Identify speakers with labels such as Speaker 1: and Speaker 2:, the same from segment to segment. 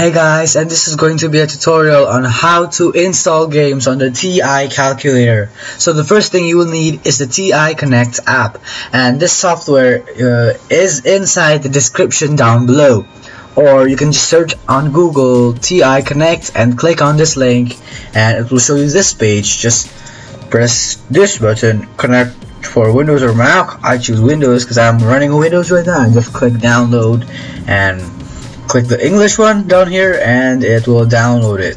Speaker 1: Hey guys, and this is going to be a tutorial on how to install games on the TI calculator. So the first thing you will need is the TI Connect app, and this software uh, is inside the description down below. Or you can just search on Google TI Connect and click on this link and it will show you this page. Just press this button, connect for Windows or Mac. I choose Windows because I'm running Windows right now and just click download and click the English one down here and it will download it.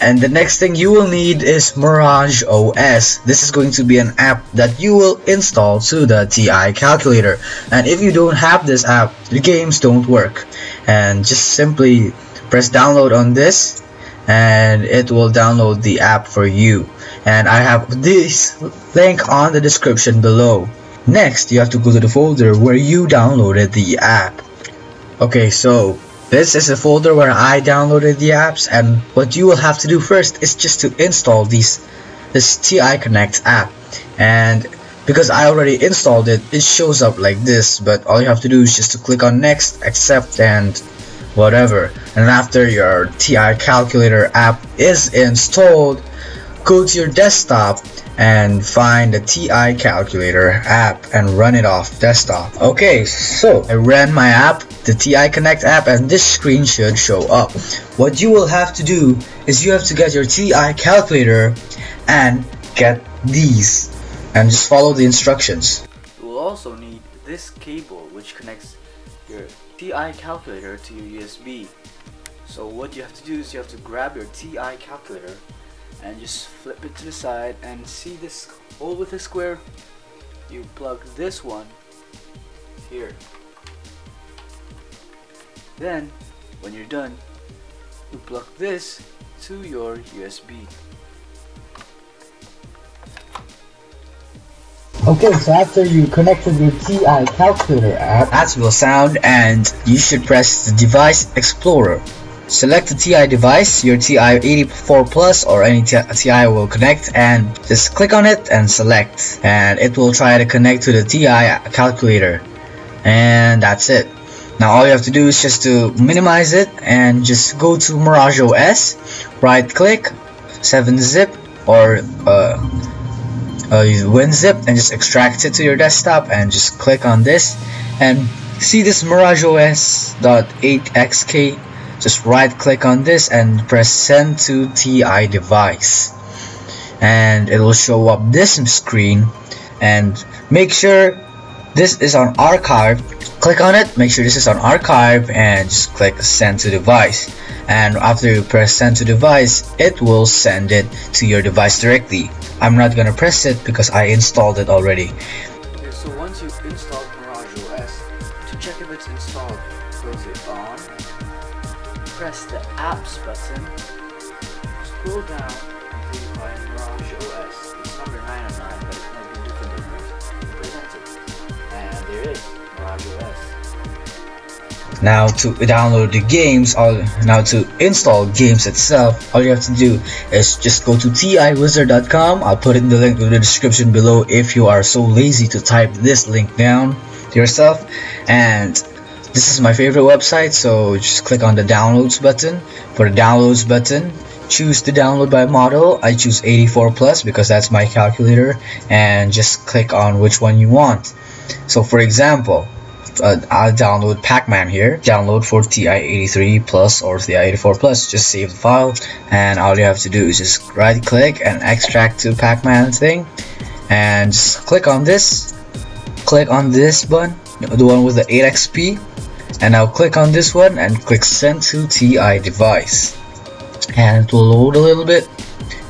Speaker 1: And the next thing you will need is Mirage OS this is going to be an app that you will install to the TI calculator. And if you don't have this app the games don't work. And just simply press download on this and it will download the app for you. And I have this link on the description below. Next you have to go to the folder where you downloaded the app. Okay so this is the folder where I downloaded the apps and what you will have to do first is just to install these this TI Connect app. And because I already installed it it shows up like this but all you have to do is just to click on next accept and whatever. And after your TI calculator app is installed go to your desktop and find the TI calculator app and run it off desktop. Okay, so I ran my app, the TI Connect app, and this screen should show up. What you will have to do is you have to get your TI calculator and get these and just follow the instructions.
Speaker 2: You will also need this cable which connects your TI calculator to your USB. So what you have to do is you have to grab your TI calculator and just flip it to the side and see this hole with the square. You plug this one here. Then when you're done you plug this to your USB
Speaker 1: Okay, so after you connected your TI calculator app, as will sound and you should press the device explorer Select the TI device, your TI 84 Plus or any TI will connect and just click on it and select. And it will try to connect to the TI calculator. And that's it. Now all you have to do is just to minimize it and just go to Mirage OS, right click, 7-zip or uh, uh, WinZip and just extract it to your desktop and just click on this. And see this Mirage OS.8xk just right click on this and press send to TI device. And it will show up this screen. And make sure this is on archive. Click on it. Make sure this is on archive and just click send to device. And after you press send to device it will send it to your device directly. I'm not gonna press it because I installed it already.
Speaker 2: Okay, so once you've installed Mirage OS to check if it's installed close it on press the apps button, scroll down until you find Mirage OS. It's number 9 on 9, but it might be different than yours. Present it. And there is, Mirage OS.
Speaker 1: Now to download the games, or now to install games itself, all you have to do is just go to tiwizard.com. I'll put in the link in the description below if you are so lazy to type this link down yourself. And this is my favorite website so just click on the downloads button. For the downloads button choose the download by model. I choose 84 plus because that's my calculator and just click on which one you want. So for example uh, I'll download Pac-Man here. Download for TI-83 plus or TI-84 plus. Just save the file and all you have to do is just right click and extract to Pac-Man thing. And just click on this. Click on this button the one with the 8xp and I'll click on this one and click send to TI device. And it will load a little bit.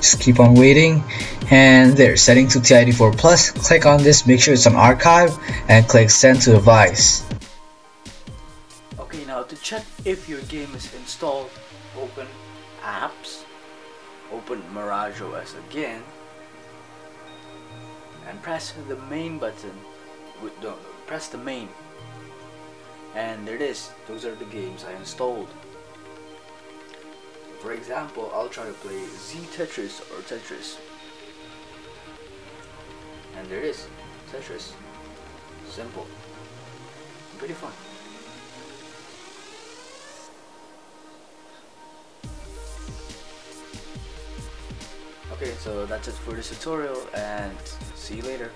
Speaker 1: Just keep on waiting. And there setting to TI 4 plus. Click on this make sure it's on archive and click send to device.
Speaker 2: Okay now to check if your game is installed open apps open Mirage OS again and press the main button press the main and there it is. Those are the games I installed. For example I'll try to play Z Tetris or Tetris. And there it is. Tetris. Simple. Pretty fun. Okay so that's it for this tutorial and see you later.